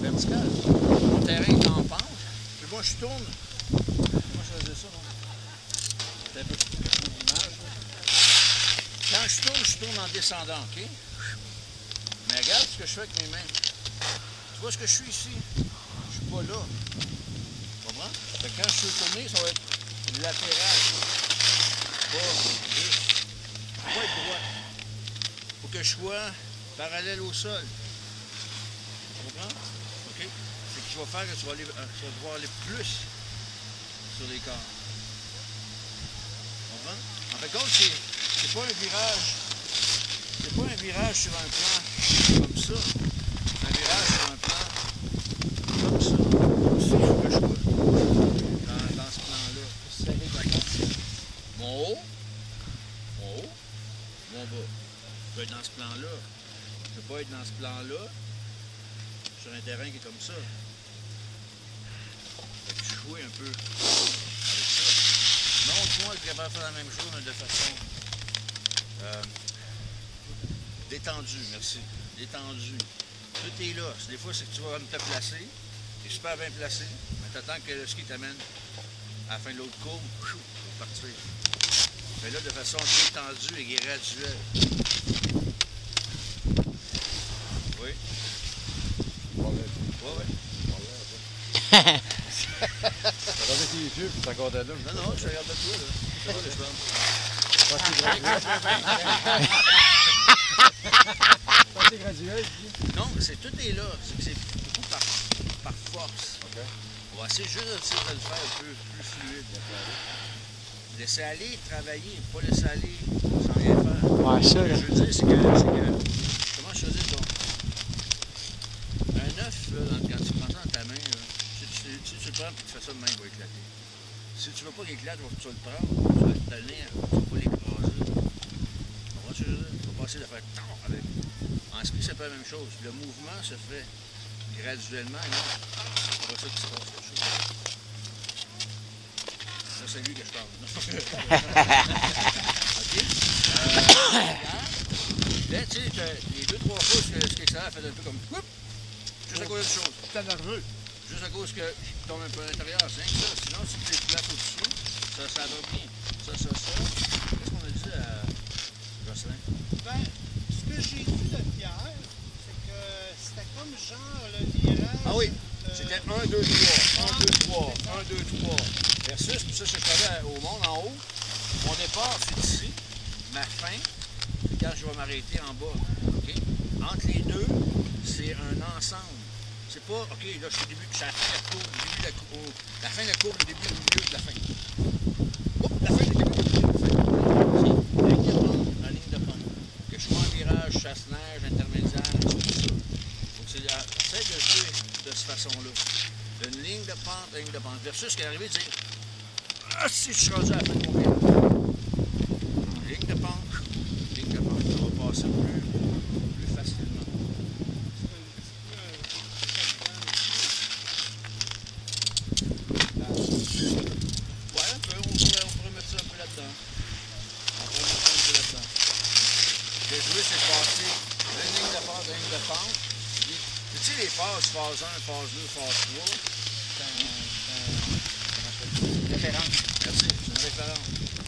verticale. Mon terrain est en pente. Puis moi, je tourne. Moi, je faisais ça? C'est un peu l'image. Quand je tourne, je tourne en descendant, OK? Mais regarde ce que je fais avec mes mains. Tu vois ce que je suis ici? Je suis pas là. Tu comprends? Quand je suis tourné, ça va être latéral. Pas juste. Pas être droit. Faut que je sois parallèle au sol. Tu comprends? OK? Tu vas faire que tu vas, aller, euh, tu vas devoir aller plus sur les corps. Tu comprends? En fait, compte, c'est, pas un virage. C'est pas un virage sur un plan comme ça. C'est un virage sur un plan comme ça. Faut que je dans, dans ce plan-là. Mon haut, mon haut, mon bas. Je peux être dans ce plan-là. Je peux pas être dans ce plan-là sur un terrain qui est comme ça. Jouais un peu avec ça. Montre-moi que capable de faire la même chose, mais de façon euh, détendue, merci. Détendue. Tout est là. Des fois, c'est que tu vas te placer. Tu es super bien placé, mais tu attends que le ski t'amène à la fin de l'autre courbe pour partir. Mais là, de façon détendue et graduelle. Oui? Oui, oui. Tes yeux, puis t'es encore là. Non, non, je regarde toi, là. Ça va, le cheval. C'est graduel. Non, c'est tout est là. C'est que c'est beaucoup par, par force. OK. On va essayer juste de, de le faire un peu plus fluide. Laisser aller, travailler, pas laisser aller sans rien faire. Ouais, ça, Ce que je veux dire, c'est que, c'est que. Comment je faisais ton. Un œuf, là, dans- quand tu prends ça dans ta main, là, si, tu, le prends et tu fais ça de main, il va éclater. Si tu veux pas qu'il éclate, tu vas le prendre, tu vas te tenir, tu vas pas l'écraser. Tu que vas pas essayer de faire tant avec. En ski, c'est pas la même chose. Le mouvement se fait graduellement, non. C'est pas ça qui se passe. Ça, c'est lui que je parle. OK? Euh, Là, tu sais, les deux, trois fois, ce que ce qu'Excellent a fait un peu comme juste à cause de chose. T'es nerveux. Juste à cause que tu tombes un peu à l'intérieur, c'est rien que ça. Sinon, si tu les places au-dessus, ça, ça va bien. Ça, ça, ça. Qu'est-ce qu'on a dit à Jocelyn? Ben, ce que j'ai vu de Pierre, c'est que c'était comme genre le virage. Ah oui, de- C'était 1, 2, 3, 1, 2, 3, 1, 2, 3. Versus, puis ça, je parlais au monde en haut. Mon départ, c'est ici. Ma fin, c'est quand je vais m'arrêter en bas. OK? Entre les deux, c'est un ensemble. C'est pas, OK, là, je suis au début, je suis la fin de la courbe, le début de la courbe, la fin de la courbe, le début, le milieu de la fin. Oups, la fin, de la fin. C'est la pente, la ligne de pente. Que je sois en virage, chasse-neige, intermédiaire, tout ça. Donc, c'est essaie de jouer de cette façon-là. Une ligne de pente, ligne de pente. Versus ce qui est arrivé, c'est Ah, si je suis rendu à la fin de mon virage. Ligne de pente, ligne de pente. Ça va passer plus, plus facilement. Ouais, un peu, on pourrait, on pourrait mettre ça un peu là-dedans. On pourrait mettre ça un peu là-dedans. J'ai joué, c'est de passer une ligne de pente, une ligne de pente. Tu sais, les phases, phase 1, phase 2, phase 3, C'est un- comment? Référence. merci, c'est une référence.